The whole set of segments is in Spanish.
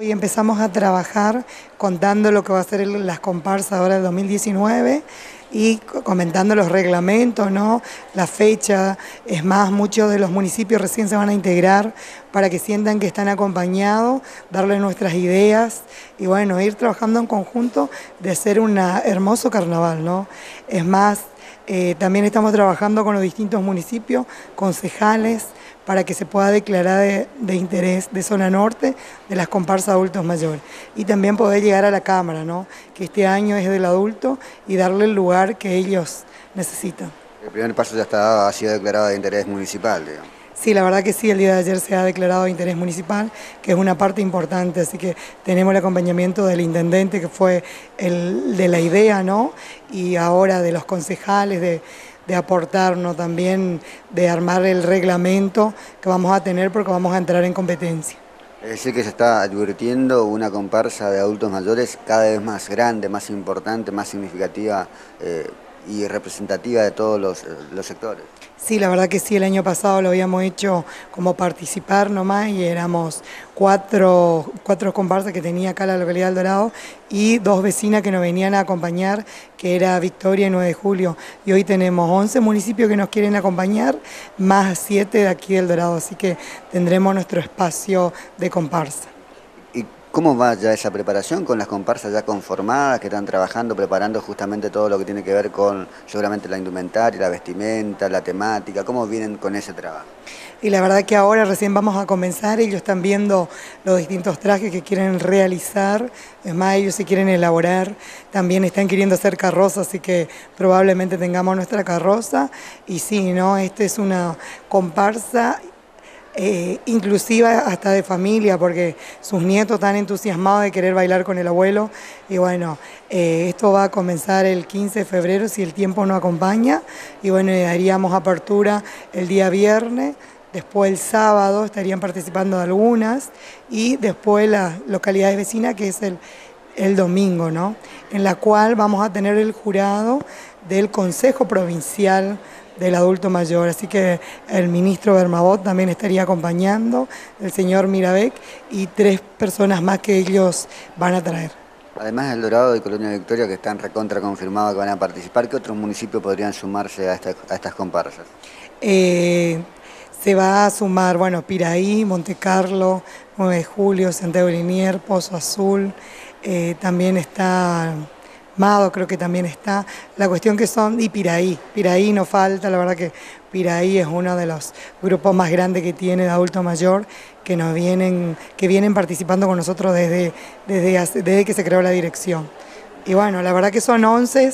Hoy empezamos a trabajar contando lo que va a ser las comparsas ahora del 2019 y comentando los reglamentos, ¿no? la fecha. Es más, muchos de los municipios recién se van a integrar para que sientan que están acompañados, darles nuestras ideas y bueno, ir trabajando en conjunto de hacer un hermoso carnaval. ¿no? Es más, eh, también estamos trabajando con los distintos municipios, concejales, para que se pueda declarar de, interés de zona norte de las comparsas adultos mayores. Y también poder llegar a la Cámara, ¿no? que este año es del adulto, y darle el lugar que ellos necesitan. El primer paso ya está, ha sido declarado de interés municipal, digamos. Sí, la verdad que sí, el día de ayer se ha declarado de interés municipal, que es una parte importante, así que tenemos el acompañamiento del intendente, que fue el de la idea, ¿no? Y ahora de los concejales, de, de aportarnos también, de armar el reglamento que vamos a tener porque vamos a entrar en competencia. Es decir, que se está advirtiendo una comparsa de adultos mayores cada vez más grande, más importante, más significativa eh, y representativa de todos los, los sectores. Sí, la verdad que sí, el año pasado lo habíamos hecho como participar nomás y éramos cuatro, cuatro comparsas que tenía acá la localidad del Dorado y dos vecinas que nos venían a acompañar, que era Victoria y 9 de Julio. Y hoy tenemos 11 municipios que nos quieren acompañar, más 7 de aquí del Dorado, así que tendremos nuestro espacio de comparsa. ¿Cómo va ya esa preparación con las comparsas ya conformadas que están trabajando, preparando justamente todo lo que tiene que ver con seguramente la indumentaria, la vestimenta, la temática? ¿Cómo vienen con ese trabajo? Y la verdad que ahora recién vamos a comenzar, ellos están viendo los distintos trajes que quieren realizar, es más, ellos se quieren elaborar, también están queriendo hacer carrozas, así que probablemente tengamos nuestra carroza. Y sí, ¿no? Esta es una comparsa eh, inclusiva hasta de familia, porque sus nietos están entusiasmados de querer bailar con el abuelo. Y bueno, eh, esto va a comenzar el 15 de febrero si el tiempo no acompaña. Y bueno, daríamos apertura el día viernes. Después el sábado estarían participando algunas y después las localidades vecinas, que es el, el domingo, ¿no? En la cual vamos a tener el jurado del Consejo Provincial del adulto mayor. Así que el ministro Bermabot también estaría acompañando, el señor Mirabec y tres personas más que ellos van a traer. Además del Dorado y Colonia Victoria, que están recontra confirmados que van a participar, ¿qué otros municipios podrían sumarse a, estas comparsas? Eh, se va a sumar, bueno, Piraí, Monte Carlo, 9 de Julio, Santiago Linier, Pozo Azul, eh, también está Mado creo que también está. La cuestión que son, y Piraí, Piraí no falta, la verdad que Piraí es uno de los grupos más grandes que tiene de adulto mayor, que nos vienen, que vienen participando con nosotros desde, desde, desde que se creó la dirección. Y bueno, la verdad que son once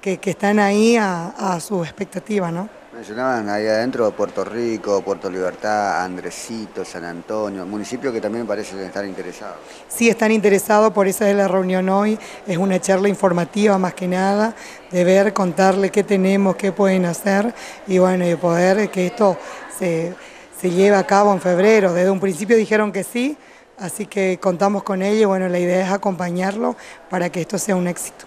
que, que están ahí a, a su expectativa, ¿no? Mencionaban ahí adentro Puerto Rico, Puerto Libertad, Andresito, San Antonio, municipios que también parecen estar interesados. Sí, están interesados, por eso es la reunión hoy, es una charla informativa más que nada, de ver, contarle qué tenemos, qué pueden hacer y bueno, y poder que esto se, se lleve a cabo en febrero. Desde un principio dijeron que sí, así que contamos con ello, bueno, la idea es acompañarlo para que esto sea un éxito.